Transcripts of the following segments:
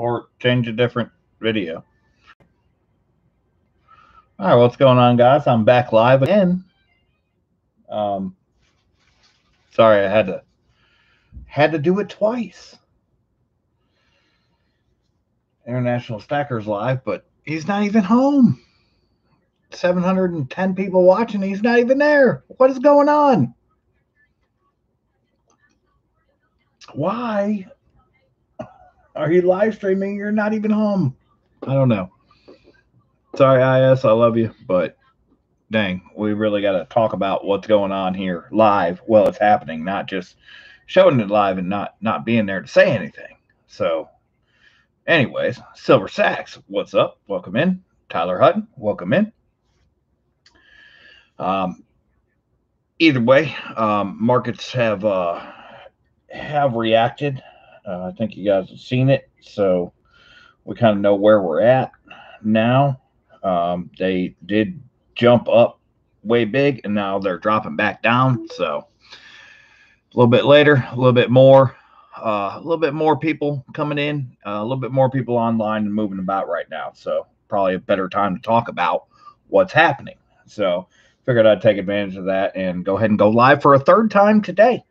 or change a different video. All right, what's going on, guys? I'm back live again. Um, sorry, I had to had to do it twice. International Stackers live, but he's not even home. 710 people watching. He's not even there. What is going on? Why are you live streaming? You're not even home. I don't know. Sorry, IS. I love you, but dang, we really got to talk about what's going on here live. Well, it's happening, not just showing it live and not not being there to say anything. So, anyways, Silver Sacks, what's up? Welcome in. Tyler Hutton, welcome in. Um, either way, um, markets have uh, have reacted. Uh, I think you guys have seen it, so we kind of know where we're at now. Um, they did jump up way big, and now they're dropping back down. So a little bit later, a little bit more, uh, a little bit more people coming in, uh, a little bit more people online and moving about right now. So probably a better time to talk about what's happening. So figured I'd take advantage of that and go ahead and go live for a third time today.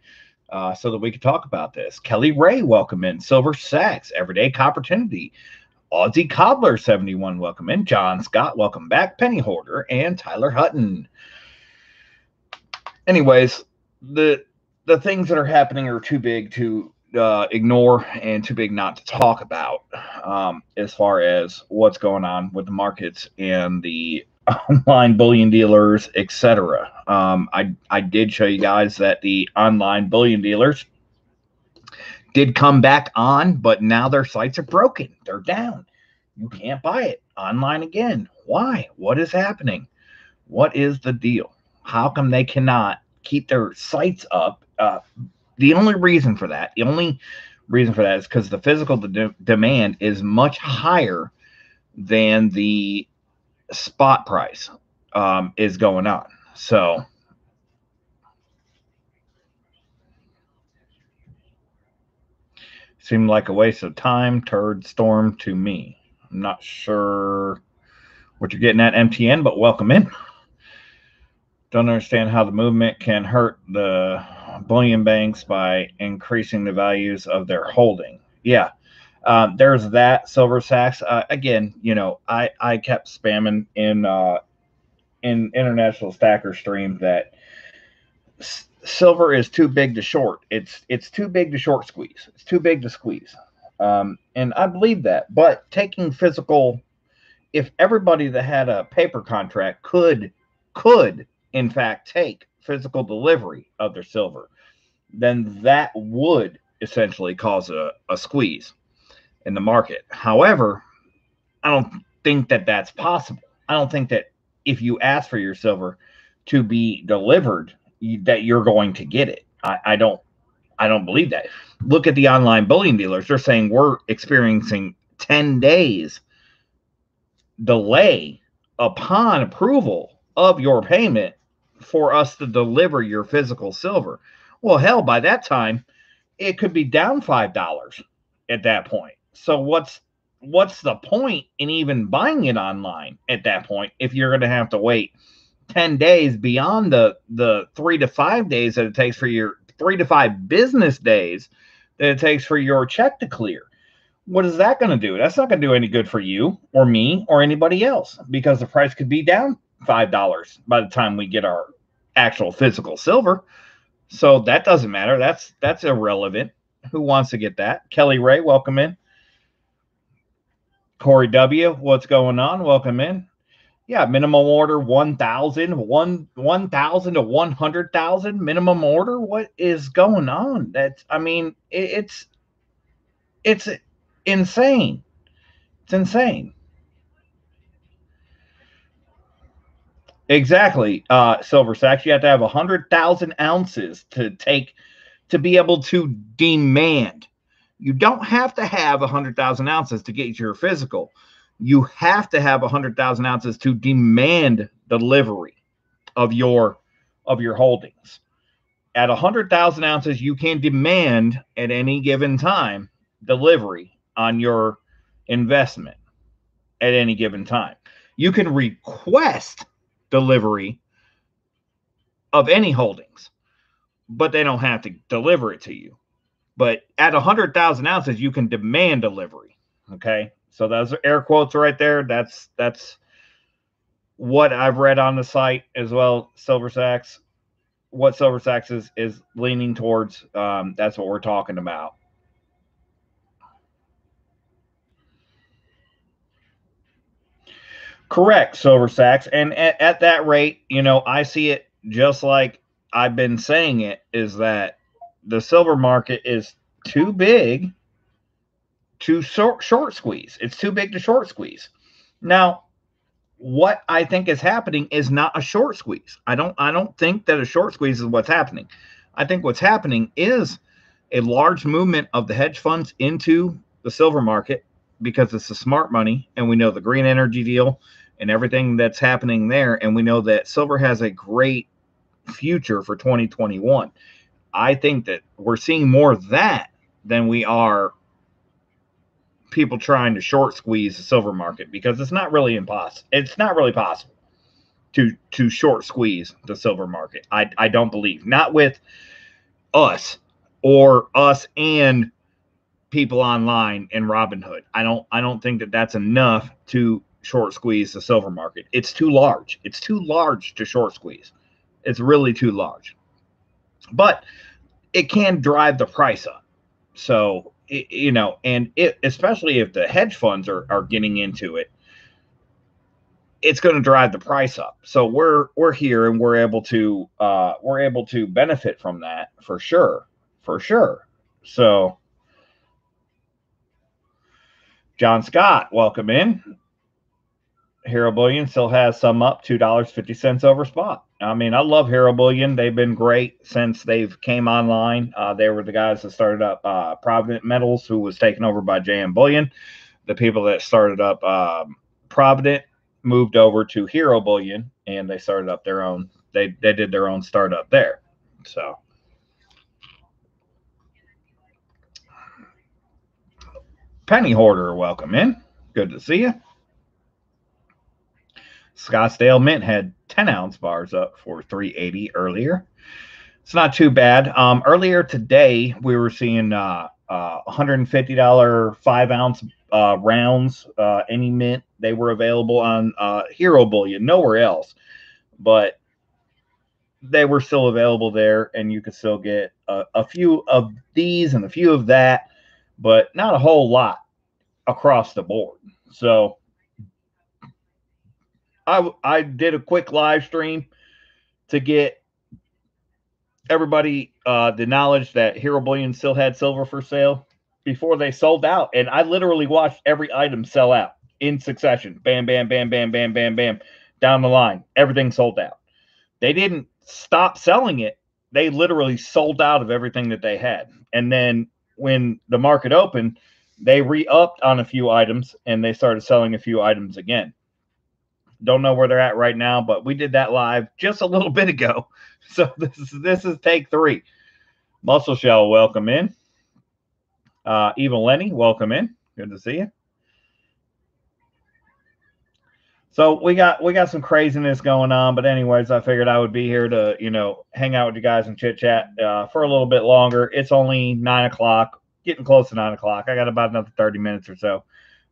Uh, so that we could talk about this. Kelly Ray, welcome in. Silver Sacks, Everyday Opportunity. Aussie Cobbler 71, welcome in. John Scott, welcome back. Penny Hoarder and Tyler Hutton. Anyways, the the things that are happening are too big to uh, ignore and too big not to talk about um, as far as what's going on with the markets and the online bullion dealers, etc. Um, I I did show you guys that the online bullion dealers did come back on, but now their sites are broken. They're down. You can't buy it online again. Why? What is happening? What is the deal? How come they cannot keep their sites up? Uh, the only reason for that, the only reason for that is because the physical de- demand is much higher than the spot price um, is going on. So seemed like a waste of time, turd storm to me. I'm not sure what you're getting at MTN, but welcome in. Don't understand how the movement can hurt the bullion banks by increasing the values of their holding. Yeah, um, there's that silver sacks. Uh, again, you know, I I kept spamming in uh, in international stacker stream that silver is too big to short. It's it's too big to short squeeze. It's too big to squeeze. Um, and I believe that. But taking physical, if everybody that had a paper contract could could in fact take physical delivery of their silver, then that would essentially cause a, a squeeze in the market. However, I don't think that that's possible. I don't think that if you ask for your silver to be delivered, you, that you're going to get it. I, I don't. I don't believe that. Look at the online bullion dealers. They're saying we're experiencing 10 days delay upon approval of your payment for us to deliver your physical silver. Well, hell, by that time, it could be down $5 at that point. So what's what's the point in even buying it online at that point if you're going to have to wait 10 days beyond the the 3 to 5 days that it takes for your 3 to 5 business days that it takes for your check to clear? What is that going to do? That's not going to do any good for you or me or anybody else because the price could be down $5 by the time we get our actual physical silver. So that doesn't matter. That's that's irrelevant. Who wants to get that? Kelly ray welcome in Corey W, what's going on? Welcome in. Yeah, minimum order 1,000, 1, 1,000 to 100,000 minimum order. What is going on? That's, I mean, it, it's, it's insane. It's insane. Exactly. Uh, Silver Sacks, you have to have 100,000 ounces to take, to be able to demand you don't have to have 100,000 ounces to get your physical. You have to have 100,000 ounces to demand delivery of your of your holdings. At 100,000 ounces, you can demand at any given time delivery on your investment at any given time. You can request delivery of any holdings, but they don't have to deliver it to you. But at 100,000 ounces, you can demand delivery. Okay. So those are air quotes right there. That's, that's what I've read on the site as well. Silver Sacks, what Silver Sacks is, is leaning towards. Um, that's what we're talking about. Correct, Silver Sacks. And at, at that rate, you know, I see it just like I've been saying it is that the silver market is too big to short, squeeze. It's too big to short squeeze. Now, what I think is happening is not a short squeeze. I don't I don't think that a short squeeze is what's happening. I think what's happening is a large movement of the hedge funds into the silver market because it's the smart money and we know the green energy deal and everything that's happening there and we know that silver has a great future for 2021. I think that we're seeing more of that than we are people trying to short squeeze the silver market because it's not really impossible. It's not really possible to to short squeeze the silver market. I I don't believe not with us or us and people online in Robinhood. I don't I don't think that that's enough to short squeeze the silver market. It's too large. It's too large to short squeeze. It's really too large. But it can drive the price up. So, it, you know, and it especially if the hedge funds are are getting into it, it's going to drive the price up. So we're we're here and we're able to uh we're able to benefit from that for sure. For sure. So John Scott, welcome in. Hero Bullion still has some up, two dollars fifty cents over spot. I mean, I love Hero Bullion. They've been great since they've came online. Uh, they were the guys that started up uh, Provident Metals, who was taken over by JM Bullion. The people that started up um, Provident moved over to Hero Bullion, and they started up their own. They they did their own startup there. So Penny Hoarder, welcome in. Good to see you. Scottsdale Mint had 10 ounce bars up for 380 earlier. It's not too bad. Um, earlier today, we were seeing uh, uh, $150 five ounce uh, rounds, uh, any mint. They were available on uh, Hero Bullion, nowhere else. But they were still available there, and you could still get a, a few of these and a few of that but not a whole lot across the board. So I I did a quick live stream to get everybody uh, the knowledge that Hero Bullion still had silver for sale before they sold out, and I literally watched every item sell out in succession. Bam, bam, bam, bam, bam, bam, bam, down the line. Everything sold out. They didn't stop selling it. They literally sold out of everything that they had, and then when the market opened, they re-upped on a few items and they started selling a few items again. Don't know where they're at right now, but we did that live just a little bit ago. So this is this is take three. Muscle Shell, welcome in. Uh, Evil Lenny, welcome in. Good to see you. So we got we got some craziness going on, but anyways, I figured I would be here to you know hang out with you guys and chit chat uh, for a little bit longer. It's only nine o'clock, getting close to nine o'clock. I got about another thirty minutes or so.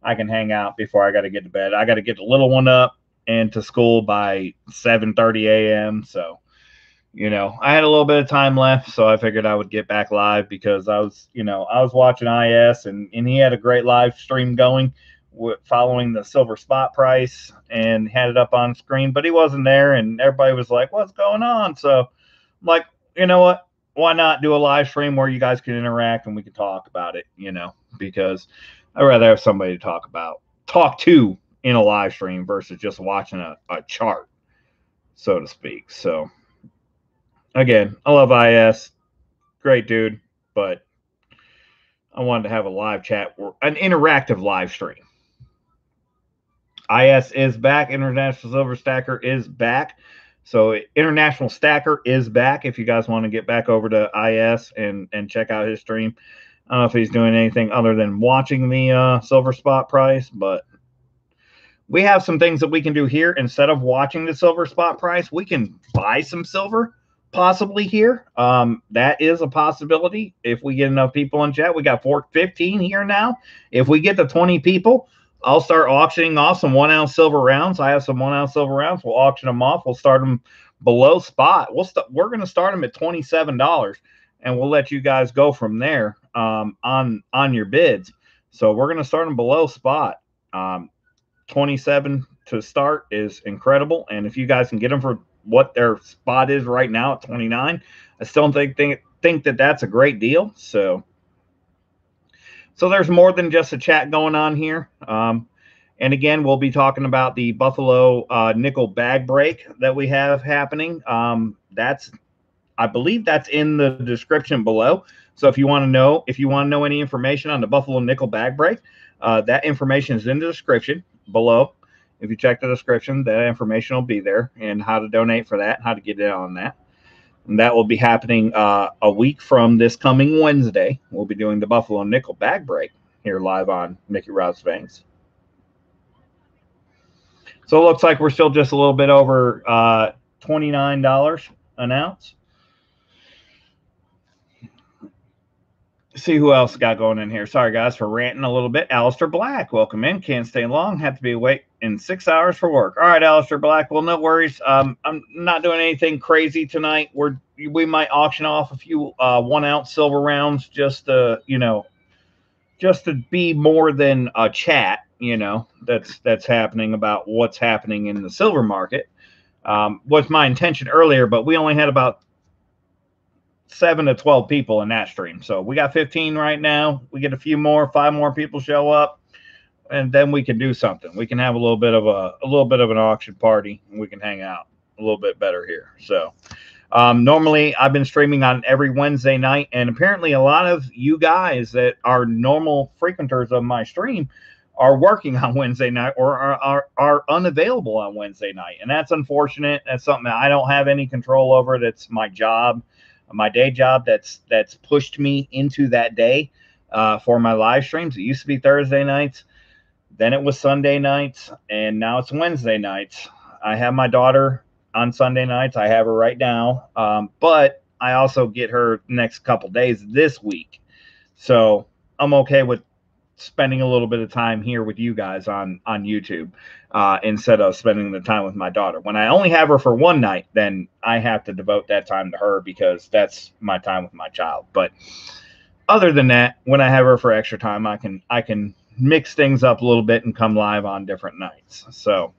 I can hang out before I got to get to bed. I got to get the little one up and to school by seven thirty a.m. So you know I had a little bit of time left, so I figured I would get back live because I was you know I was watching IS and and he had a great live stream going with following the silver spot price and had it up on screen, but he wasn't there, and everybody was like, "What's going on?" So, I'm like, you know what? Why not do a live stream where you guys can interact and we can talk about it? You know, because I'd rather have somebody to talk about, talk to in a live stream versus just watching a, a chart, so to speak. So, again, I love IS, great dude, but I wanted to have a live chat, an interactive live stream IS is back. International Silver Stacker is back. So International Stacker is back. If you guys want to get back over to IS and and check out his stream, I don't know if he's doing anything other than watching the uh, silver spot price, but we have some things that we can do here instead of watching the silver spot price. We can buy some silver possibly here. Um, that is a possibility if we get enough people in chat. We got four, 15 here now. If we get to 20 people, I'll start auctioning off some one ounce silver rounds. I have some one ounce silver rounds. We'll auction them off. We'll start them below spot. We'll st- we're going to start them at twenty seven dollars, and we'll let you guys go from there um, on on your bids. So we're going to start them below spot. Um, twenty seven to start is incredible, and if you guys can get them for what their spot is right now at twenty nine, I still think think think that that's a great deal. So so there's more than just a chat going on here. Um, and again, we'll be talking about the Buffalo uh, nickel bag break that we have happening. Um, that's, I believe, that's in the description below. So if you want to know, if you want to know any information on the Buffalo nickel bag break, uh, that information is in the description below. If you check the description, that information will be there and how to donate for that, how to get in on that. And that will be happening uh, a week from this coming Wednesday. We'll be doing the Buffalo Nickel bag break here live on Mickey Robs. So it looks like we're still just a little bit over uh, $29 an ounce. See who else got going in here. Sorry, guys, for ranting a little bit. Alistair Black, welcome in. Can't stay long. Have to be awake in six hours for work. All right, Alistair Black. Well, no worries. Um, I'm not doing anything crazy tonight. We're we might auction off a few uh, one ounce silver rounds just to you know just to be more than a chat. You know that's that's happening about what's happening in the silver market. Um, was my intention earlier, but we only had about seven to 12 people in that stream. So we got 15 right now. We get a few more, five more people show up, and then we can do something. We can have a little bit of a, a little bit of an auction party and we can hang out a little bit better here. So um, normally I've been streaming on every Wednesday night, and apparently a lot of you guys that are normal frequenters of my stream are working on Wednesday night or are, are, are unavailable on Wednesday night. And that's unfortunate. That's something that I don't have any control over. That's my job my day job that's that's pushed me into that day uh, for my live streams. It used to be Thursday nights, then it was Sunday nights, and now it's Wednesday nights. I have my daughter on Sunday nights. I have her right now, um, but I also get her next couple days this week, so I'm okay with spending a little bit of time here with you guys on on YouTube uh, instead of spending the time with my daughter. When I only have her for one night, then I have to devote that time to her because that's my time with my child. But other than that, when I have her for extra time, I can I can mix things up a little bit and come live on different nights. So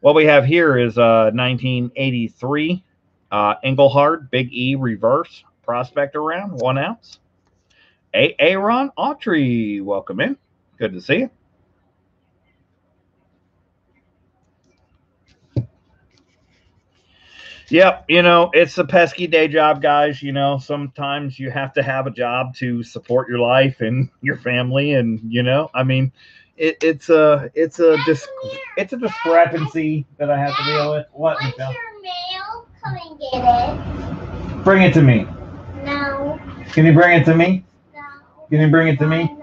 what we have here is a 1983 uh, Engelhard Big E reverse prospector round, one ounce. A. Aaron Autry, welcome in. Good to see you. Yep, you know, it's a pesky day job, guys. You know, sometimes you have to have a job to support your life and your family, and you know, I mean, it, it's a it's a dis- it's a discrepancy that I have to deal with. What, Michelle? your mail? Come and get it. Bring it to me. No, Can you bring it to me? You bring it to me?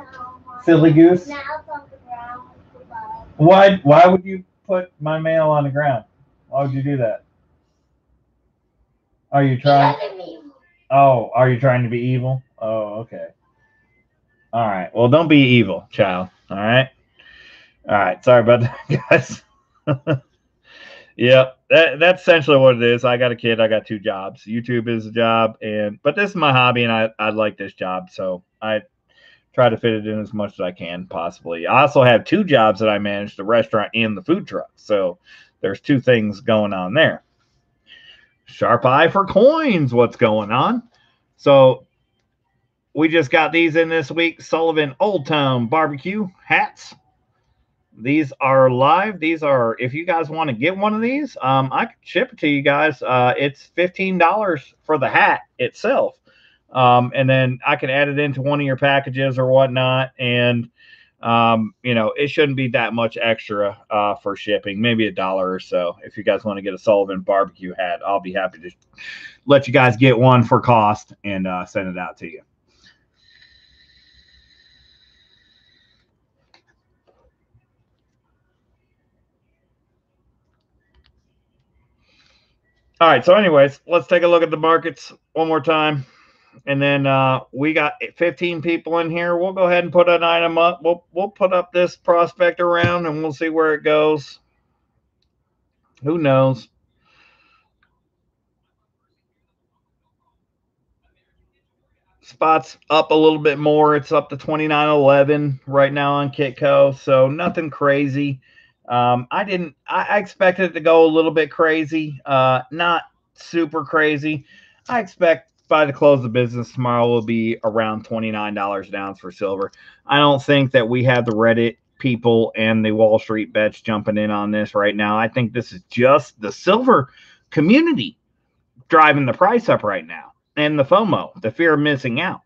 Silly goose. Now it's on the ground. Goodbye. Why why would you put my mail on the ground? Why would you do that? Are you trying? Look at me. Oh, are you trying to be evil? Oh, okay. All right. Well, don't be evil, child. All right. All right. Sorry about that, guys. yep. That, that's essentially what it is. I got a kid. I got two jobs. YouTube is a job, and but this is my hobby, and I I like this job, so I try to fit it in as much as I can possibly. I also have two jobs that I manage: the restaurant and the food truck. So there's two things going on there. Sharp eye for coins. What's going on? So we just got these in this week. Sullivan Old Town Barbecue hats. These are live. These are, if you guys want to get one of these, um, I could ship it to you guys. Uh, it's $15 for the hat itself. Um, and then I can add it into one of your packages or whatnot. And, um, you know, it shouldn't be that much extra uh, for shipping, maybe a dollar or so. If you guys want to get a Sullivan barbecue hat, I'll be happy to let you guys get one for cost and uh, send it out to you. All right. So, anyways, let's take a look at the markets one more time. And then uh, we got 15 people in here. We'll go ahead and put an item up. We'll we'll put up this prospector round and we'll see where it goes. Who knows? Spots up a little bit more. It's up to 29.11 right now on Kitco. So nothing crazy. Um, I didn't. I, I expected it to go a little bit crazy. Uh, not super crazy. I expect by the close of business tomorrow will be around $29 an ounce for silver. I don't think that we have the Reddit people and the Wall Street bets jumping in on this right now. I think this is just the silver community driving the price up right now and the FOMO, the fear of missing out.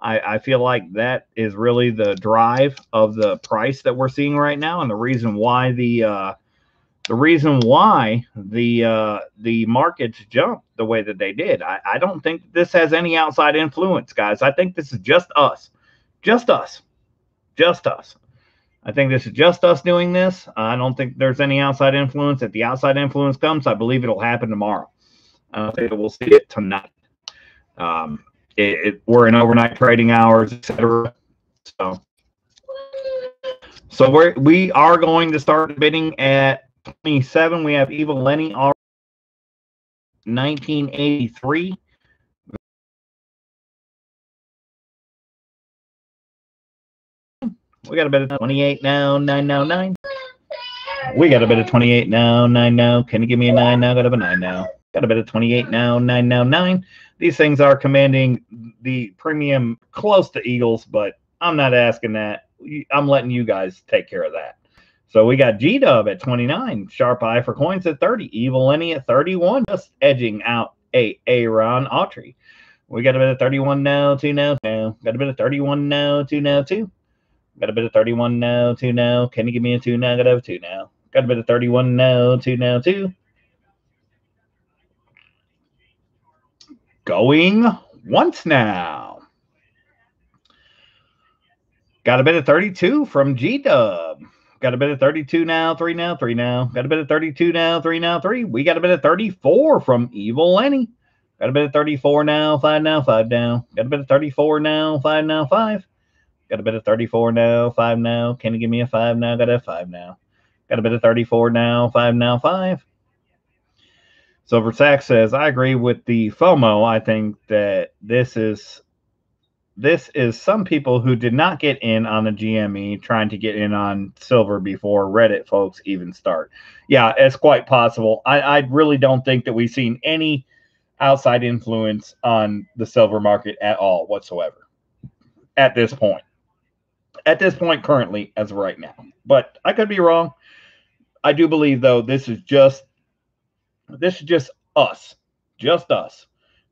I, I feel like that is really the drive of the price that we're seeing right now and the reason why the uh, the reason why the uh, the markets jumped the way that they did. I, I don't think this has any outside influence, guys. I think this is just us, just us, just us. I think this is just us doing this. I don't think there's any outside influence. If the outside influence comes, I believe it'll happen tomorrow. I don't think we'll see it tonight. Um, it, it, we're in overnight trading hours, etc. So, so we're we are going to start bidding at 27. We have Evil Lenny, 1983. We got a bit of 28 now, 9 now, 9. We got a bit of 28 now, 9 now. Can you give me a 9 now? Got a 9 now. Got a bit of 28 now, 9 now, 9. These things are commanding the premium close to Eagles, but I'm not asking that. I'm letting you guys take care of that. So we got G Dub at 29, Sharp Eye for Coins at 30, Evil Lenny at 31, just edging out a Aaron Autry. We got a bit of 31 now, 2 now, now. Got a bit of 31 now, 2 now, 2. Got a bit of 31 now, 2 now. Can you give me a 2 now? Got a 2 now. Got a bit of 31 now, 2 now, 2. Going once now. Got a bit of 32 from G Dub. Got a bit of 32 now, 3 now, 3 now. Got a bit of 32 now, 3 now, 3. We got a bit of 34 from Evil Lenny. Got a bit of 34 now, 5 now, 5 now. Got a bit of 34 now, 5 now, 5. Got a bit of 34 now, 5 now. Can you give me a 5 now? Got a 5 now. Got a bit of 34 now, 5 now, 5. Silver Sack says, I agree with the FOMO. I think that this is this is some people who did not get in on the GME trying to get in on silver before Reddit folks even start. Yeah, it's quite possible. I, I really don't think that we've seen any outside influence on the silver market at all whatsoever at this point. At this point, currently, as of right now. But I could be wrong. I do believe though this is just this is just us, just us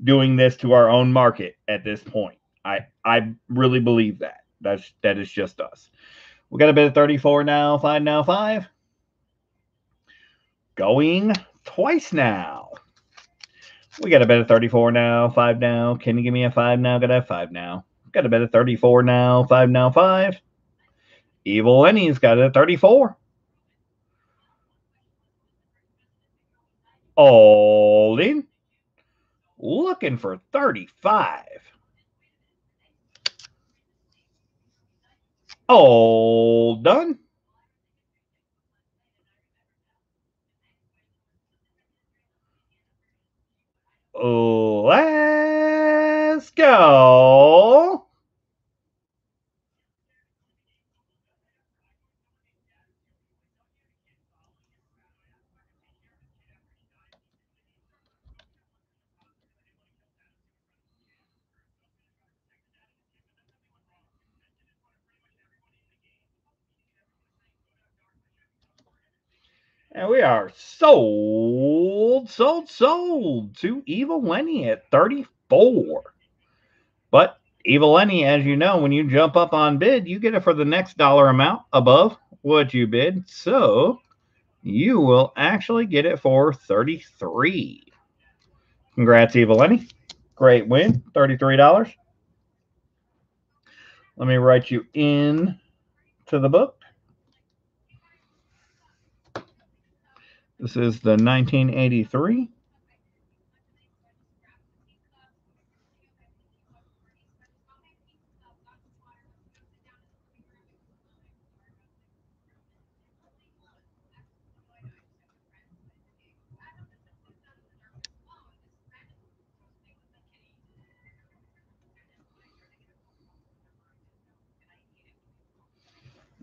doing this to our own market at this point. I I really believe that. That's that is just us. We got a bit of 34 now, five now, five. Going twice now. We got a bit of 34 now, five now. Can you give me a five now? Got a five now. Got a bit of 34 now, five now, five. Evil Lenny's got a 34. All in. Looking for 35. All done. Let's go. And we are sold, sold, sold to Evil Lenny at 34. But Evil Lenny, as you know, when you jump up on bid, you get it for the next dollar amount above what you bid. So you will actually get it for 33. Congrats, Evil Lenny. Great win. $33. Let me write you in to the book. This is the 1983.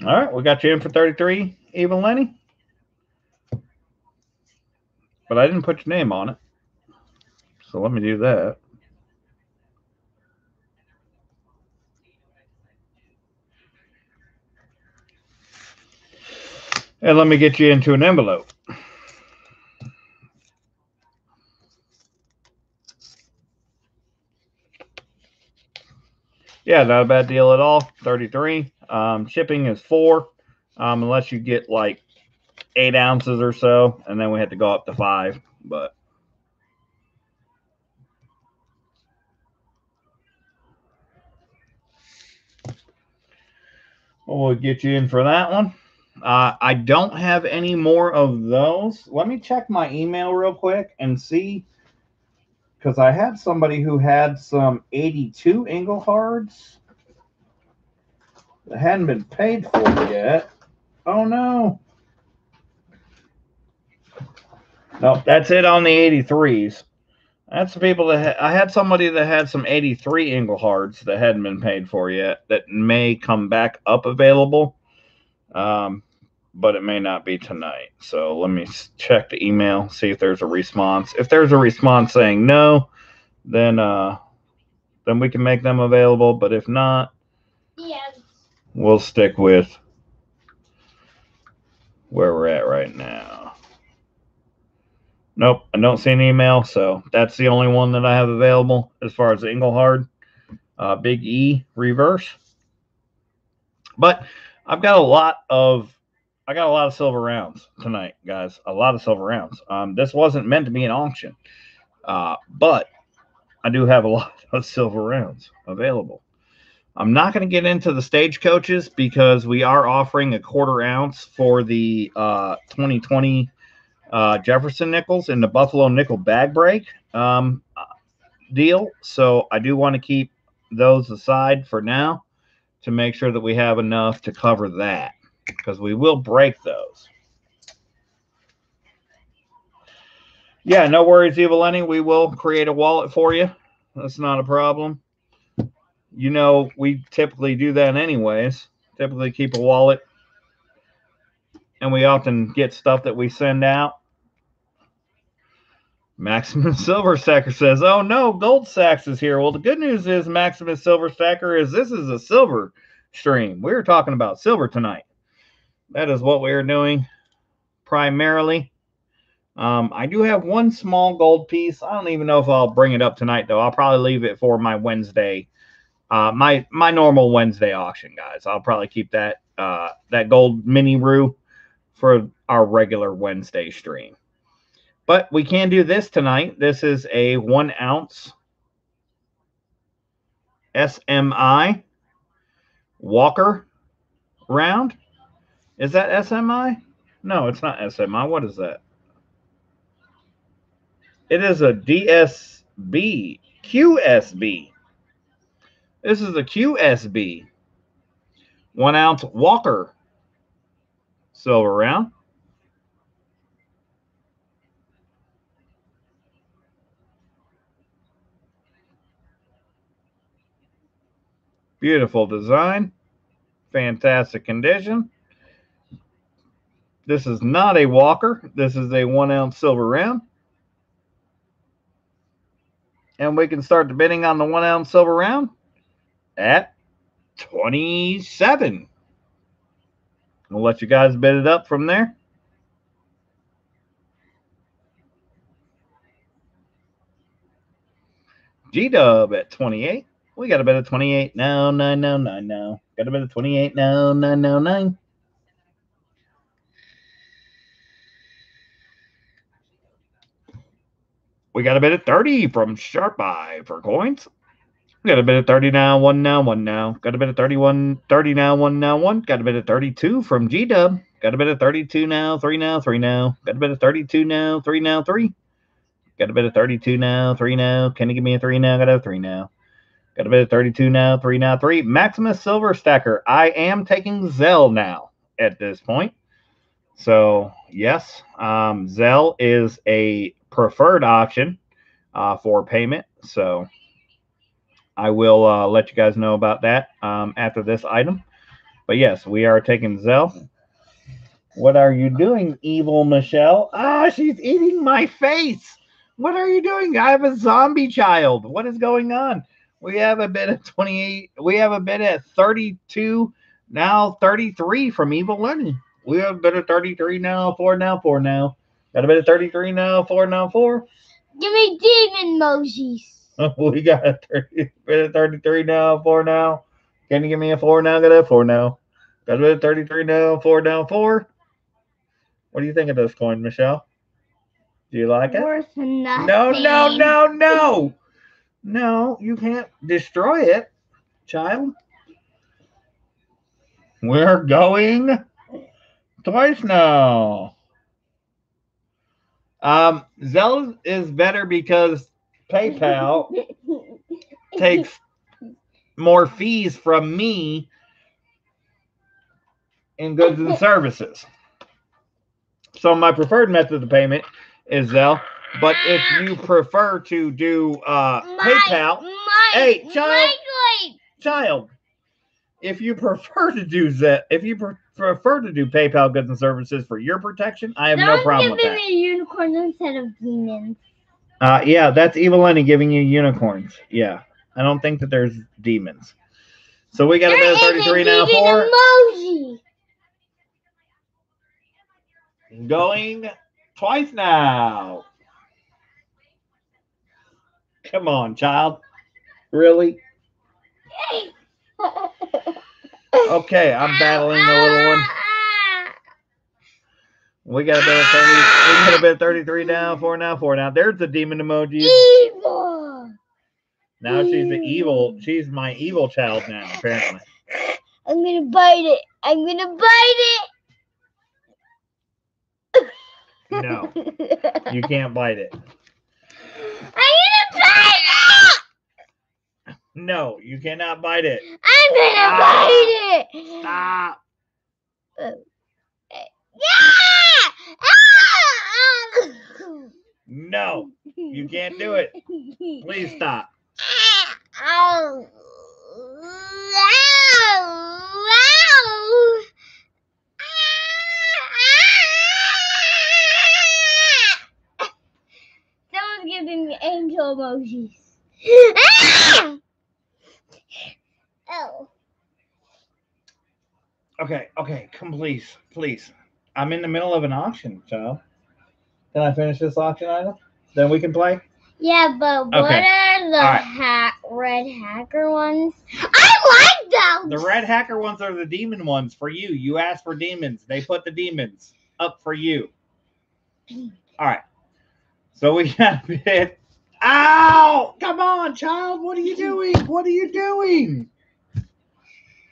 All right, we got you in for 33, Evil Lenny. But I didn't put your name on it. So let me do that. And let me get you into an envelope. Yeah, not a bad deal at all. 33. Um, shipping is four, um, unless you get like eight ounces or so, and then we had to go up to five. But we'll get you in for that one. Uh, I don't have any more of those. Let me check my email real quick and see because I had somebody who had some 82 Engelhards that hadn't been paid for yet. Oh no. Nope, that's it on the 83s. That's the people that ha- I had somebody that had some 83 Engelhards that hadn't been paid for yet that may come back up available. Um, but it may not be tonight. So let me check the email, see if there's a response. If there's a response saying no, then uh then we can make them available, but if not, Yes. we'll stick with where we're at right now. Nope, I don't see an email, so that's the only one that I have available as far as the Engelhard uh, Big E reverse. But I've got a lot of I got a lot of silver rounds tonight, guys. A lot of silver rounds. Um, this wasn't meant to be an auction, uh, but I do have a lot of silver rounds available. I'm not going to get into the stagecoaches because we are offering a quarter ounce for the uh, 2020 uh, Jefferson nickels in the Buffalo nickel bag break um, deal. So I do want to keep those aside for now to make sure that we have enough to cover that because we will break those. Yeah, no worries, Evil Lenny. We will create a wallet for you. That's not a problem. You know, we typically do that anyways. Typically keep a wallet. And we often get stuff that we send out. Maximus Silver Stacker says, Oh no, Gold Sacks is here. Well, the good news is, Maximus Silver Stacker, is this is a silver stream. We were talking about silver tonight. That is what we are doing primarily. Um, I do have one small gold piece. I don't even know if I'll bring it up tonight, though. I'll probably leave it for my Wednesday, uh, my my normal Wednesday auction, guys. I'll probably keep that uh, that gold mini rue for our regular Wednesday stream. But we can do this tonight. This is a one ounce SMI Walker round. Is that SMI? No, it's not SMI. What is that? It is a DSB, QSB. This is a QSB. One ounce Walker silver round. Beautiful design. Fantastic condition. This is not a walker. This is a one ounce silver round. And we can start the bidding on the one ounce silver round at 27. I'll let you guys bid it up from there. G Dub at 28. We got a bid of 28 now, 9 now, 9 now. Got a bid of 28 now, 9 now, 9. We got a bid of 30 from Sharp Eye for coins. We got a bit of 30 now, 1 now, 1 now. Got a bit of 31, 30 now, 1 now, 1. Got a bit of 32 from G Dub. Got a bit of 32 now, 3 now, 3 now. Got a bit of 32 now, 3 now, 3. Got a bit of 32 now, 3 now. Can you give me a 3 now? Got a 3 now. Got a bit of 32 now, 3 now, 3. Maximus Silver Stacker. I am taking Zelle now at this point. So, yes, um, Zelle is a preferred option uh, for payment. So, I will uh, let you guys know about that um, after this item. But yes, we are taking Zelle. What are you doing, evil Michelle? Ah, she's eating my face. What are you doing? I have a zombie child. What is going on? We have a bit at 28. We have a bit at 32, now 33 from Evil Lenny. We have a bit at 33 now, 4 now, 4 now. Got a bit at 33 now, 4 now, 4. Give me demon emojis. we got a 30, bit at 33 now, 4 now. Can you give me a 4 now? Got a 4 now. Got a bit at 33 now, 4 now, 4. What do you think of this coin, Michelle? Do you like it? Worth nothing. No, no, no, no. No, you can't destroy it, child. We're going twice now. Um, Zelle is better because PayPal takes more fees from me in goods and services. So my preferred method of payment is Zelle. But if you prefer to do uh, PayPal, My, Hey, child. child, if you prefer to do that, if you pre- prefer to do PayPal goods and services for your protection, I have no Someone's problem with giving that. me unicorns instead of demons. Uh, yeah, that's Evil Lenny giving you unicorns. Yeah, I don't think that there's demons. So we got a There a 33 now for emoji. going twice now. Come on, child. Really? Okay, I'm battling the little one. We got a bit of 30. We got a bit of 33 now, four now, four now. There's the demon emoji. Evil. Now she's the evil. She's my evil child now, apparently. I'm gonna bite it. I'm gonna bite it. No, you can't bite it. I'm gonna bite it. No, you cannot bite it. I'm gonna Ah. bite it. Stop. Yeah! Ah! No, you can't do it. Please stop. Someone's giving me angel emojis. Oh. Okay, okay, come please, please. I'm in the middle of an auction, child. Can I finish this auction item? Then we can play. Yeah, but what are the Alright. ha- red hacker ones? I like those. The red hacker ones are the demon ones for you. You asked for demons. They put the demons up for you. All right. So we got a bit. Ow! Come on, child. What are you doing? What are you doing?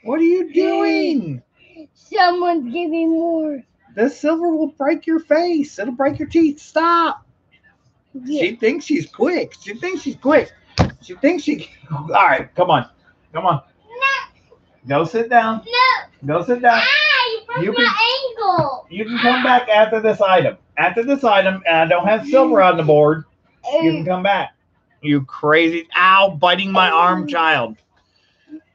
What are you doing? Someone's giving more. The silver will break your face. It'll break your teeth. Stop. Yeah. She thinks she's quick. She thinks she's quick. She thinks she. All right. Come on. Come on. No. Go sit down. No. Go sit down. Ah, you broke You my ankle. You can come back after this item. After this item, and I don't have silver on the board. You can come back. You crazy. Ow, biting my arm, child.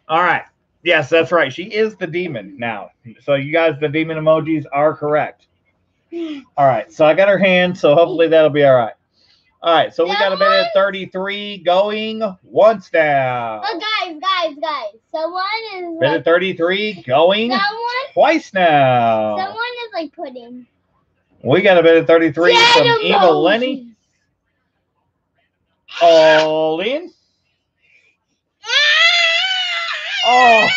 All right. Yes, that's right. She is the demon now. So, you guys, the demon emojis are correct. All right. So, I got her hand. So, hopefully, that'll be all right. All right. So, we got a bit at 33 going once down. Oh, but guys, guys, guys. Someone is Bit like at 33 going someone. twice now. Someone is like putting. We got a bit at 33 dead from Evil emojis. Lenny. All in. Oh,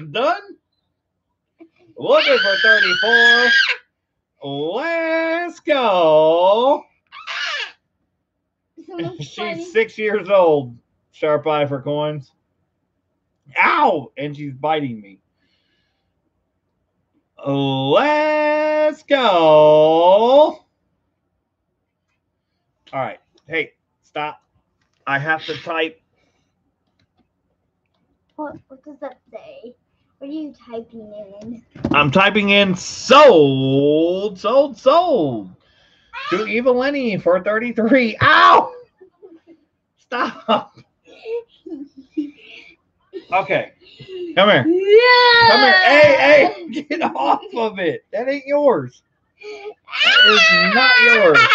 done. Looking for 34. Let's go. She's six years old. Sharp eye for coins. Ow! And she's biting me. Let's go. All right. Hey, stop. I have to type. What, what does that say? What are you typing in? I'm typing in sold, sold, sold to Evil Lenny for 33. Ow! Stop. Okay. Come here. Yeah. Come here. Hey, hey, get off of it. That ain't yours. That is not yours.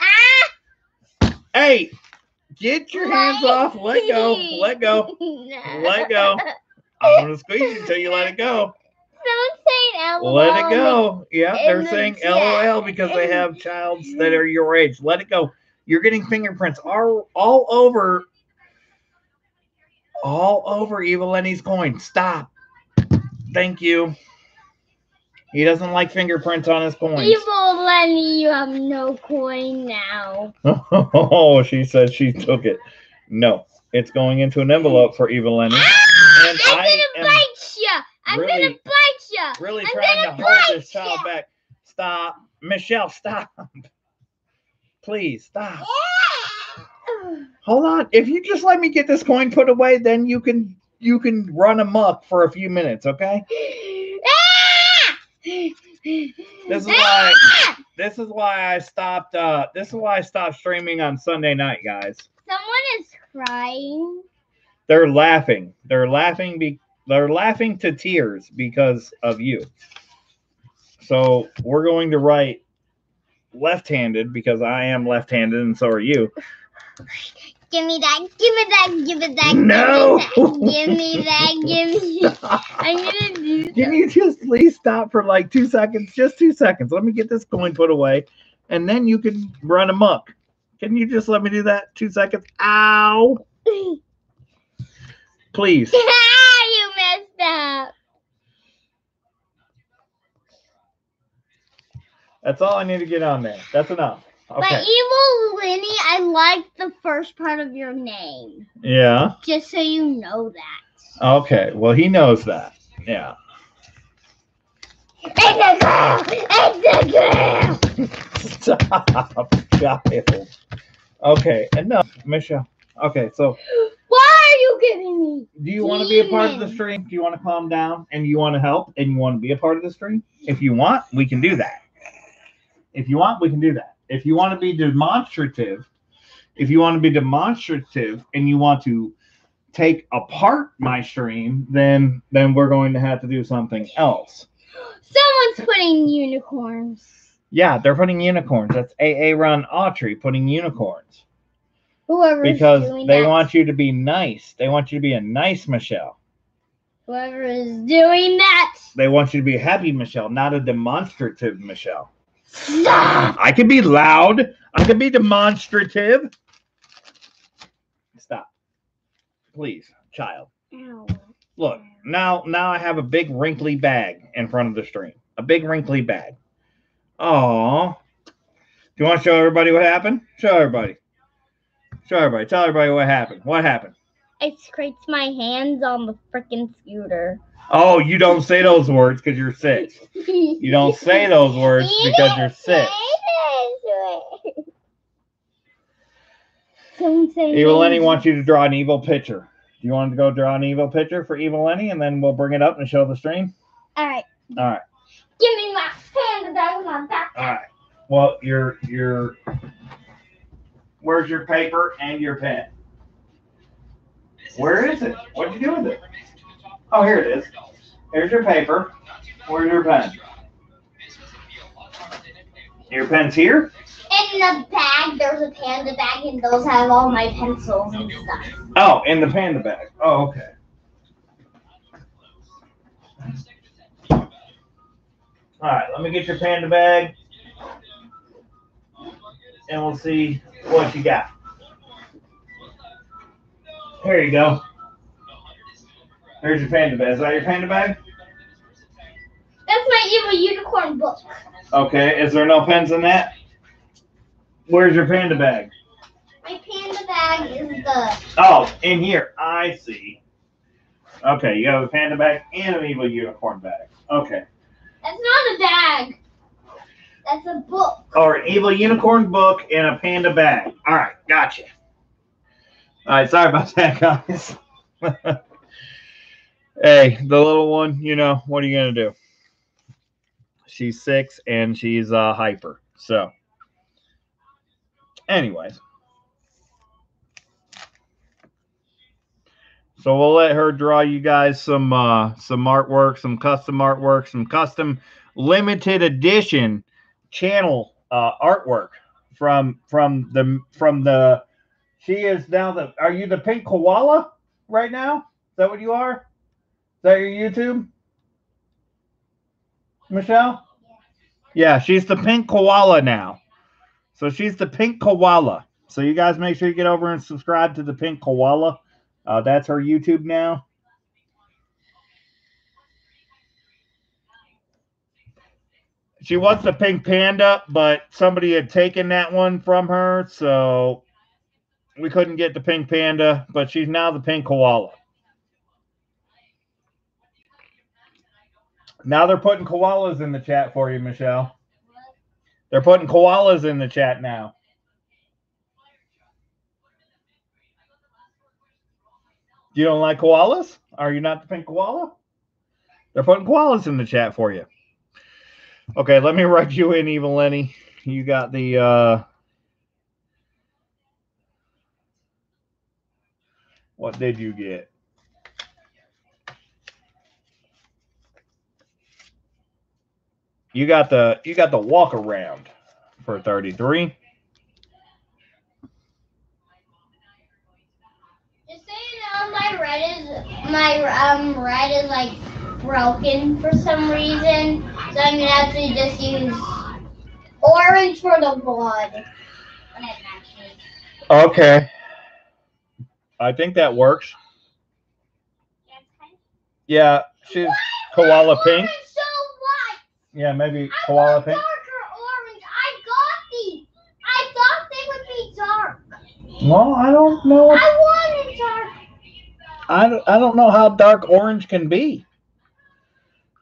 Ah! Hey, get your hands off. Let go. Let go. Let go. I'm gonna squeeze you until you let it go. Someone's saying LOL. Let it go. Yeah, they're the saying chat. LOL because they have childs that are your age. Let it go. You're getting fingerprints all, all over, all over Evil Lenny's coin. Stop. Thank you. He doesn't like fingerprints on his coins. Evil Lenny, you have no coin now. Oh, she said she took it. No, it's going into an envelope for Evil Lenny. Ah, And I'm I gonna bite you. I'm really- gonna bite ya. Really I'm trying to hold this child ya. back. Stop. Michelle, stop. Please stop. Hold on. If you just let me get this coin put away, then you can you can run amok for a few minutes, okay? This is why this is why I stopped uh this is why I stopped streaming on Sunday night, guys. Someone is crying. They're laughing. They're laughing be they're laughing to tears because of you. So we're going to write left-handed because I am left-handed and so are you. Give me that. Give me that. Give me that. No. Give me that. Give me that. I'm gonna do Can you just please stop for like two seconds? Just two seconds. Let me get this coin put away, and then you can run amok. Can you just let me do that? Two seconds. Ow! Please. Ah, you messed up. That's all I need to get on there. That's enough. But Evil Lenny, I like the first part of your name. Yeah. Just so you know that. Okay. Well, he knows that. Yeah. It's a girl! It's a girl! Stop, child. Okay. Enough, Michelle. Okay. So, Why are you giving me? do you want to be a part of the stream? Do you want to calm down and you want to help and you want to be a part of the stream? If you want, we can do that. If you want, we can do that. If you want to be demonstrative, if you want to be demonstrative and you want to take apart my stream, then then we're going to have to do something else. Someone's putting unicorns. Yeah, they're putting unicorns. That's AA Ron Autry putting unicorns Whoever because doing they that, want you to be nice. They want you to be a nice Michelle. whoever is doing that. They want you to be a happy Michelle, not a demonstrative Michelle. I can be loud. I can be demonstrative. Stop. Please, child. Ow. Look, now now I have a big wrinkly bag in front of the stream. A big wrinkly bag. Oh. Do you want to show everybody what happened? Show everybody. Show everybody. Tell everybody what happened. What happened? I scraped my hands on the freaking scooter. Oh, you don't say those words because you're six. You don't say those words because you're six. Someone say Evil Lenny wants you to draw an evil picture. Do you want to go draw an evil picture for Evil Lenny and then we'll bring it up and show the stream? All right, All right. give me my hand that was on. All right. Well, your your where's your paper and your pen? Where is it? What'd you do with it? Oh, here it is. Here's your paper. Where's your pen? Your pen's here? In the bag, there's a panda bag, and those have all my pencils and stuff. Oh, in the panda bag. Oh, okay. All right, let me get your panda bag. And we'll see what you got. Here you go. Here's your panda bag. Is that your panda bag? That's my evil unicorn book. Okay. Is there no pens in that? Where's your panda bag? My panda bag is the. Oh, in here. I see. Okay, you have a panda bag and an evil unicorn bag. Okay. That's not a bag. That's a book. Or an evil unicorn book and a panda bag. All right, gotcha. All right, sorry about that, guys. hey, the little one, you know, what are you to do? She's six and she's uh, hyper. So, anyways. So we'll let her draw you guys some uh, some artwork, some custom artwork, some custom limited edition channel uh, artwork from from the from the. She is now the. Are you the pink koala right now? Is that what you are? Is that your YouTube? Michelle? Yeah, she's the pink koala now. So she's the pink koala. So you guys make sure you get over and subscribe to the pink koala. Uh, that's her YouTube now. She was the pink panda, but somebody had taken that one from her, so we couldn't get the pink panda, but she's now the pink koala. Now they're putting koalas in the chat for you, Michelle. They're putting koalas in the chat now. You don't like koalas? Are you not the pink koala? They're putting koalas in the chat for you. Okay, let me write you in, Evil Lenny. You got the uh what did you get? You got the you got the walk around for 33. Just so you my red is my um red is like broken for some reason, so I'm gonna have to just use orange for the blood. When it matches. Okay. I think that works. Yeah, she's koala pink. Orange So white. Yeah, maybe I koala want pink. darker orange. I got these. I thought they would be dark. Well, I don't know. I wanted dark. I don't, I don't know how dark orange can be.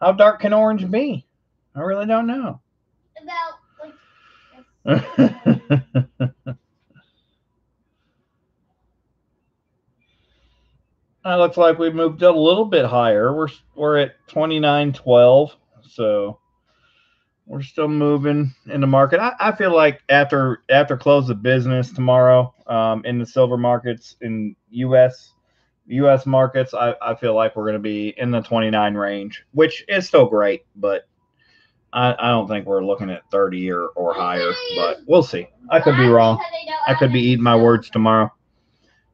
How dark can orange be? I really don't know. About That looks like we moved a little bit higher. We're we're at twenty nine twelve, so we're still moving in the market. I, I feel like after after close of business tomorrow, um, in the silver markets in U.S. U.S. markets, I, I feel like we're going to be in the twenty nine range, which is still great, but I, I don't think we're looking at thirty or, or higher. But we'll see. I could be wrong. I could be eating my words tomorrow,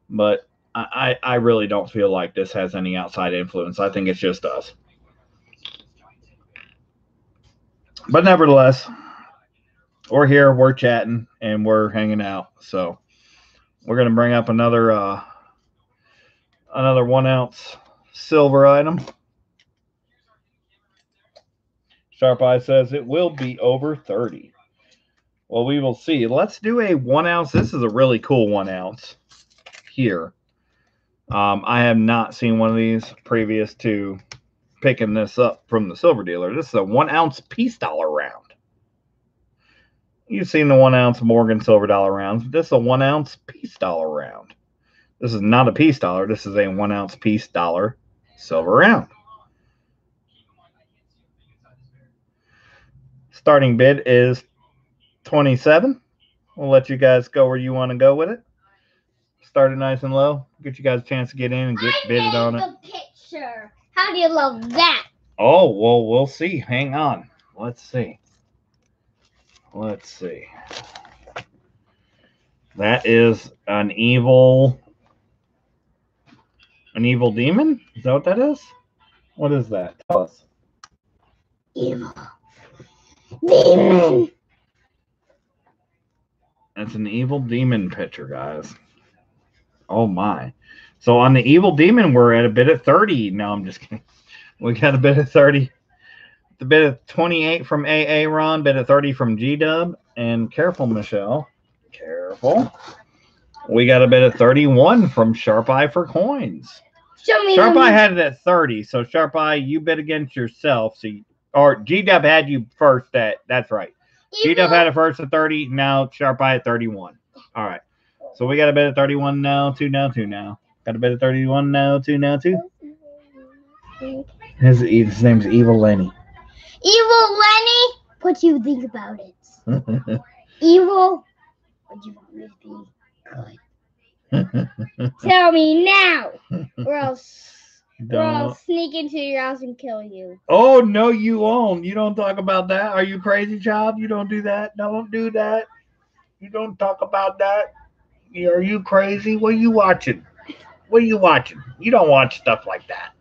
but I I really don't feel like this has any outside influence. I think it's just us. But nevertheless, we're here, we're chatting, and we're hanging out. So we're gonna bring up another uh another one ounce silver item. Sharp Eye says it will be over 30. Well, we will see. Let's do a one ounce. This is a really cool one ounce here. Um, I have not seen one of these previous to picking this up from the silver dealer. This is a one ounce peace dollar round. You've seen the one ounce Morgan silver dollar rounds. This is a one ounce peace dollar round. This is not a peace dollar. This is a one ounce peace dollar silver round. Starting bid is 27. We'll let you guys go where you want to go with it. Start it nice and low. Get you guys a chance to get in and get I bidded on it. picture. How do you love that? Oh, well, we'll see. Hang on. Let's see. Let's see. That is an evil an evil demon? Is that what that is? What is that? Tell us. Evil. Demon. It's an evil demon picture, guys. Oh my. So on the evil demon, we're at a bit of 30. No, I'm just kidding. We got a bit of 30. The bit of 28 from AA Ron, bit of 30 from G Dub. And careful, Michelle. Careful. We got a bit of 31 from Sharp Eye for coins. Show me. Sharp Eye had it at 30. So Sharp Eye, you bet against yourself. So you, or G Dub had you first at that's right. G Dub had it first at 30. Now Sharp Eye at 31. All right. So we got a bit of 31 now, two now, two now. Got a bit of 31 now, two now, two. His, his name's Evil Lenny. Evil Lenny. What do you think about it? Evil. What do you want me to be? Good. Tell me now, or else, or I'll sneak into your house and kill you. Oh no, you won't. You don't talk about that. Are you crazy, child? You don't do that. Don't do that. You don't talk about that. Are you crazy? What are you watching? What are you watching? You don't watch stuff like that.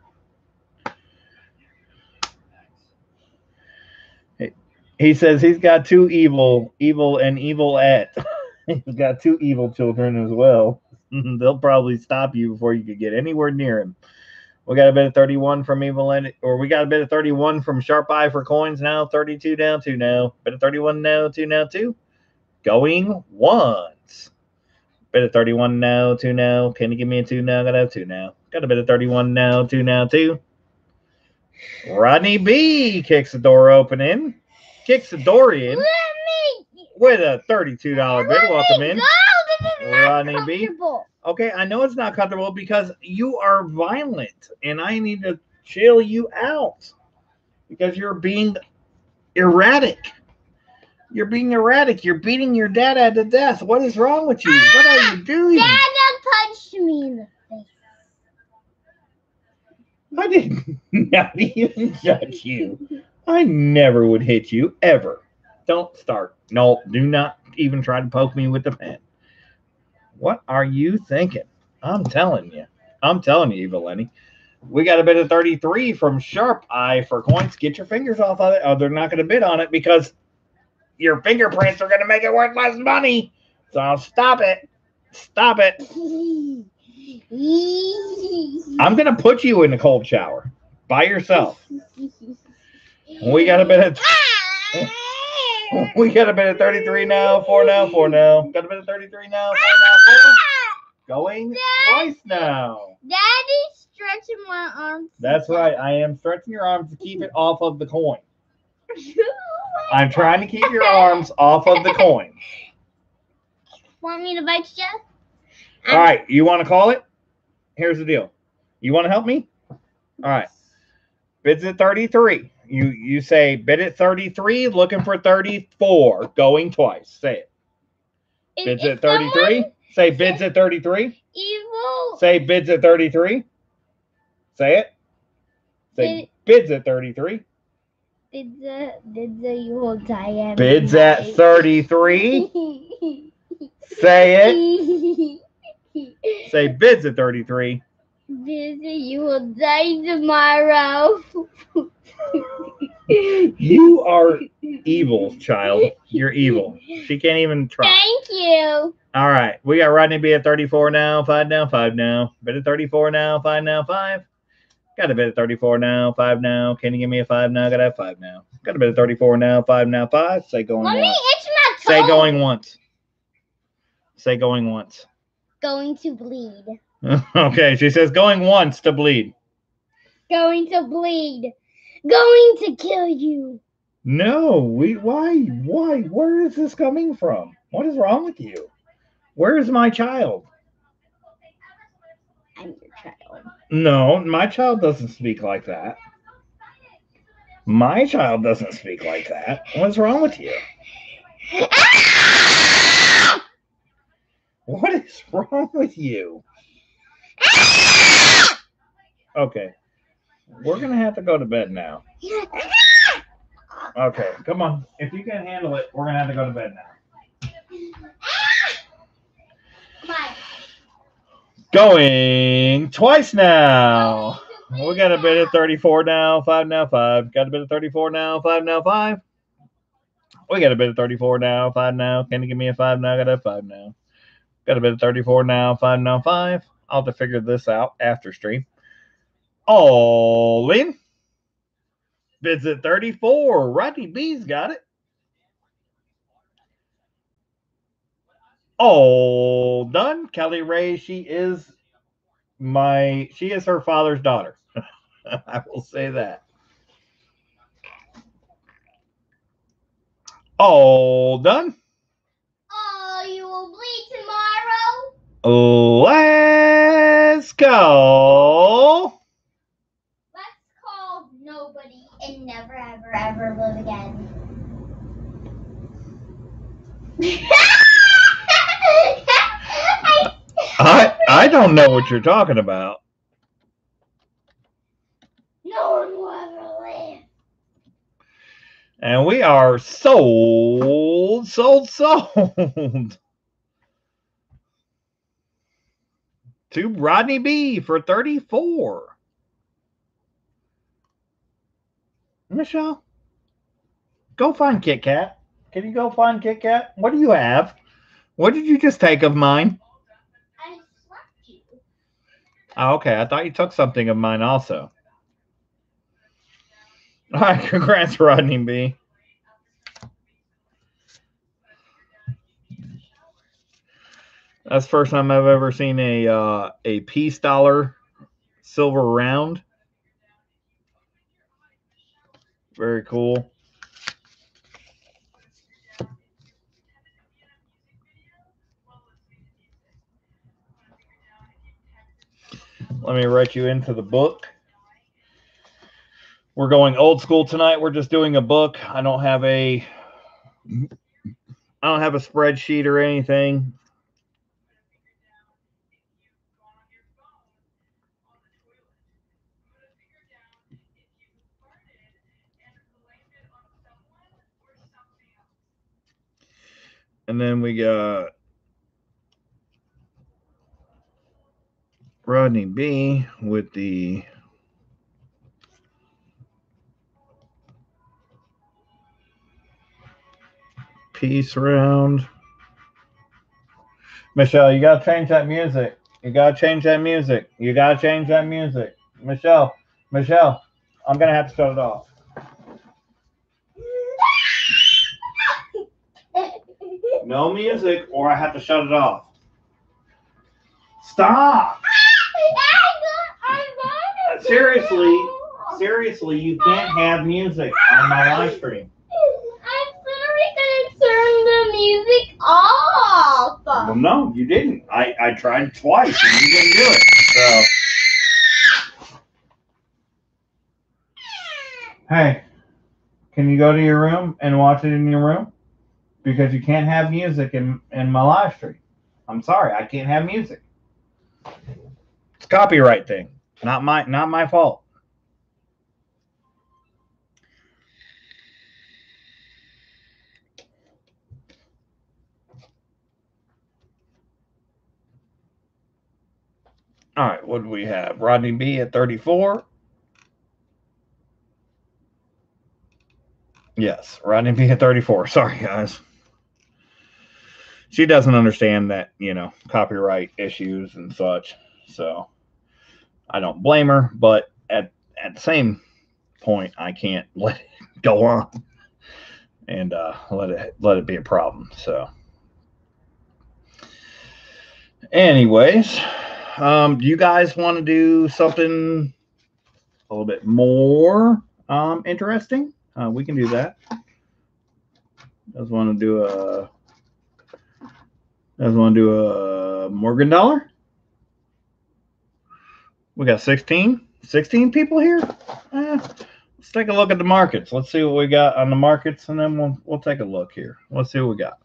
He- says he's got two evil, evil and evil at. he's got two evil children as well. They'll probably stop you before you could get anywhere near him. We got a bit of 31 from Evil and or we got a bit of 31 from Sharp Eye for coins now. 32 now, two now. Bit of 31 now, two now, two. Going once. Bit of 31 now, two now. Can you give me a two now? Gotta have two now. Got a bit of 31 now, two now, two. Rodney B kicks the door open in. Kicks the door in me. with a $32 bid. Welcome in. Go. This is not Rodney B. Okay, I know it's not comfortable because you are violent and I need to chill you out because you're being erratic. You're being erratic. You're beating your dad to death. What is wrong with you? What are you doing? Dada punched me in the face. I did not even judge you. I never would hit you ever. Don't start. No, do not even try to poke me with the pen. What are you thinking? I'm telling you. I'm telling you, Evil Lenny. We got a bid of 33 from Sharp Eye for coins. Get your fingers off of it. Oh, they're not going to bid on it because your fingerprints are going to make it worth less money. So stop it. Stop it. I'm going to put you in a cold shower by yourself. We got a bit of we got a bit of 33 now, four now, four now. Got a bit of 33 now, four now, four. Going twice now. Daddy's stretching my arms. That's right. I am stretching your arms to keep it off of the coin. I'm trying to keep your arms off of the coin. Want me to bite you? All right, you want to call it? Here's the deal. You want to help me? All right. Bids at 33. You you say bid at 33, looking for 34, going twice. Say it. Is- Bids is at 33. Say bids at 33. Evil. Say bids at 33. Say it. Say bids at 33. Bids at bids at you will die. Bids at 33. Say it. Say bids at 33. Bids at you will die tomorrow. You are evil, child. You're evil. She can't even try. Thank you. All right. We got Rodney B at 34 now. Five now. Five now. Bid at 34 now. Five now. Five. Got a bit at 34 now. Five now. Can you give me a five now? Gotta have five now. Got a bit at 34 now. Five now. Five. Say going me once. itch my Say going once. Say going once. Going to bleed. okay. She says going once to bleed. Going to bleed. Going to kill you. No, we why why where is this coming from? What is wrong with you? Where is my child? No, my child doesn't speak like that. My child doesn't speak like that. What's wrong with you? What is wrong with you? Okay. We're going to have to go to bed now. Okay, come on. If you can handle it, we're going to have to go to bed now. Going twice now. We got a bit of 34 now, 5 now, 5. Got a bit of 34 now, 5 now, 5. We got a bit of 34 now, 5 now. Can you give me a 5 now? Got a 5 now. Got a bit of 34 now, 5 now, 5. I'll have to figure this out after stream. All in. Bids at 34. Rodney B's got it. All done. Kelly Ray, she is my she is her father's daughter. I will say that. All done. Oh, you will bleed tomorrow. Let's go. Let's call nobody and never, ever, ever live again. I, I don't know what you're talking about. No one will ever live. And we are sold, sold, sold to Rodney B for 34. Michelle, go find Kit Kat. Can you go find Kit Kat? What do you have? What did you just take of mine? Oh, okay. I thought you took something of mine also. All right. Congrats, Rodney B. That's the first time I've ever seen a uh, a peace dollar silver round. Very cool. Let me write you into the book. We're going old school tonight. We're just doing a book. I don't have a I don't have a spreadsheet or anything. And then we got Rodney B with the peace round. Michelle, you gotta change that music. You gotta change that music. You gotta change that music. Michelle, Michelle, I'm gonna have to shut it off. No music, or I have to shut it off. Stop! Seriously, Seriously, you can't have music on my live stream. I'm literally gonna turn the music off. Well, no, you didn't. I, I tried twice and you didn't do it. So, hey, can you go to your room and watch it in your room? Because you can't have music in, in my live stream. I'm sorry, I can't have music. It's a copyright thing. Not my not my fault. All right, what do we have? Rodney B at 34. Yes, Rodney B at 34. Sorry, guys. She doesn't understand that, you know, copyright issues and such. So I don't blame her, but at at the same point, I can't let it go on and uh, let it let it be a problem. So, anyways, um, do you guys want to do something a little bit more um, interesting? Uh, we can do that. Does want to do a does want to do a Morgan dollar? We got 16, 16 people here. Eh, let's take a look at the markets. Let's see what we got on the markets, and then we'll we'll take a look here. Let's see what we got.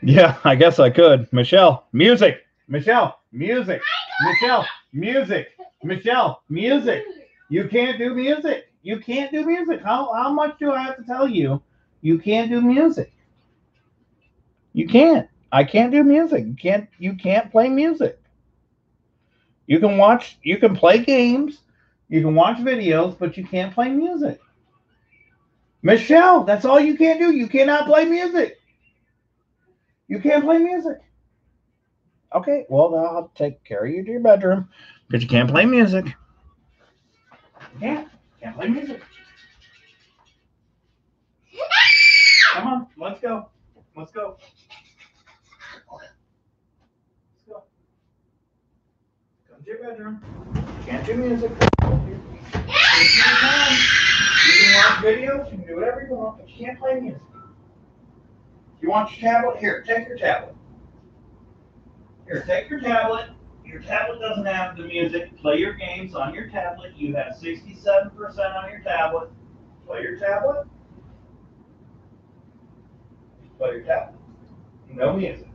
Yeah, I guess I could. Michelle, music. Michelle, music. Michelle, music. Michelle, music. You can't do music. You can't do music. How how much do I have to tell you? You can't do music. You can't. I can't do music. You can't you can't play music. You can watch you can play games, you can watch videos, but you can't play music. Michelle, that's all you can't do. You cannot play music. You can't play music. Okay, well, then I'll take care of you to your bedroom because you can't play music. You can't. Can't play music. Come on, let's go. Let's go. Let's go. Come to your bedroom. Can't do music. You can watch videos, you can do whatever you want, but you can't play music. You want your tablet? Here, take your tablet. Here, take your tablet. Your tablet doesn't have the music. Play your games on your tablet. You have 67% on your tablet. Play your tablet. Play your tablet. No music.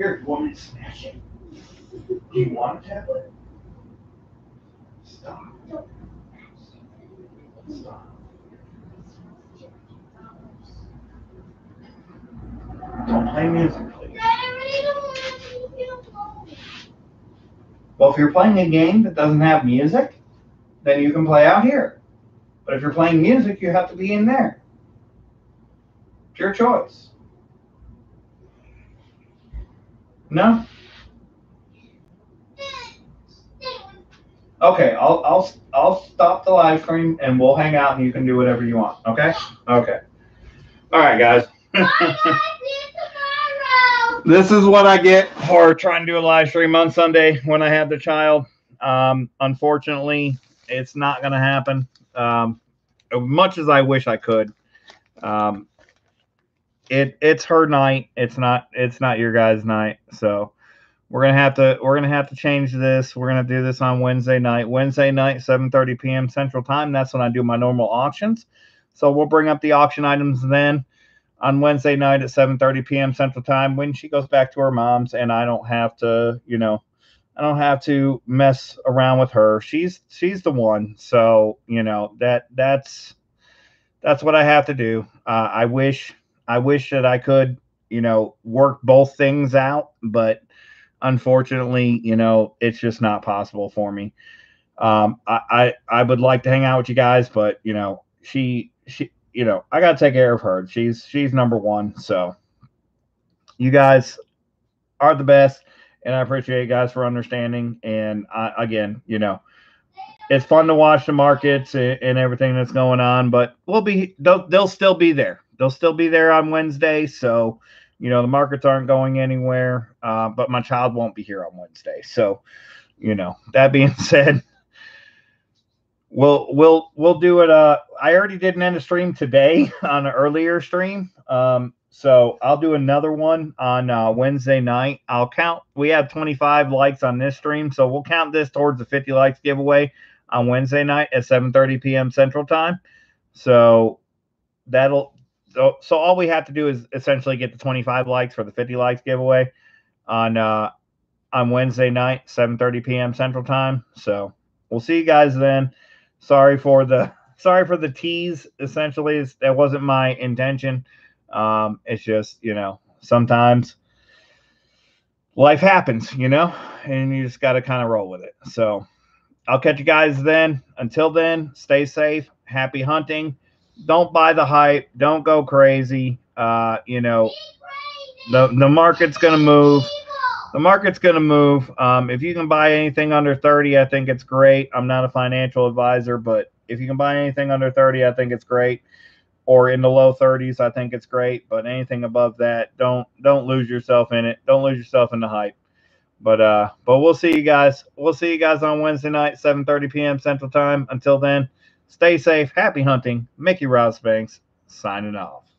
Here, you want me to smash it? Do you want a tablet? Stop. Stop. Don't play music, please. Dad, I really don't want to be alone. Well, if you're playing a game that doesn't have music, then you can play out here. But if you're playing music, you have to be in there. It's your choice. No? Okay, I'll I'll I'll stop the live stream and we'll hang out and you can do whatever you want. Okay? Okay. All right, guys. This is what I get for trying to do a live stream on Sunday when I have the child. Um, unfortunately, it's not going to happen. Um, as much as I wish I could, um, it it's her night. It's not it's not your guys' night. So we're gonna have to we're gonna have to change this. We're gonna do this on Wednesday night. Wednesday night, 7:30 p.m. Central Time. That's when I do my normal auctions. So we'll bring up the auction items then on Wednesday night at 7:30 p.m. Central Time when she goes back to her mom's and I don't have to, you know, I don't have to mess around with her. She's she's the one. So, you know, that that's that's what I have to do. Uh, I wish I wish that I could, you know, work both things out, but unfortunately, you know, it's just not possible for me. Um, I, I I would like to hang out with you guys, but you know, she she you know, I gotta take care of her. She's she's number one. So you guys are the best, and I appreciate you guys for understanding. And I, again, you know, it's fun to watch the markets and, and everything that's going on, but we'll be they'll, they'll still be there. They'll still be there on Wednesday. So you know, the markets aren't going anywhere, uh, but my child won't be here on Wednesday. So, you know, that being said, we'll we'll we'll do it. Uh, I already did an end of stream today on an earlier stream. Um, so I'll do another one on uh, Wednesday night. I'll count. We have 25 likes on this stream, so we'll count this towards the 50 likes giveaway on Wednesday night at 7:30 p.m. Central Time. So that'll so, so all we have to do is essentially get the 25 likes for the 50 likes giveaway on uh on Wednesday night, 7:30 p.m. Central Time. So we'll see you guys then. Sorry for the sorry for the tease. Essentially, it's, that wasn't my intention. Um, it's just you know sometimes life happens, you know, and you just got to kind of roll with it. So I'll catch you guys then. Until then, stay safe. Happy hunting don't buy the hype. Don't go crazy. Uh, you know, the the market's gonna move. The market's gonna move. Um, if you can buy anything under 30, I think it's great. I'm not a financial advisor, but if you can buy anything under 30, I think it's great. Or in the low 30s, I think it's great. But anything above that, don't don't lose yourself in it. Don't lose yourself in the hype. But uh, but we'll see you guys. We'll see you guys on Wednesday night, 7:30 p.m. Central Time. Until then. Stay safe. Happy hunting. Mickey Robs Banks signing off.